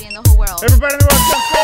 everybody in the whole world. Everybody in the world.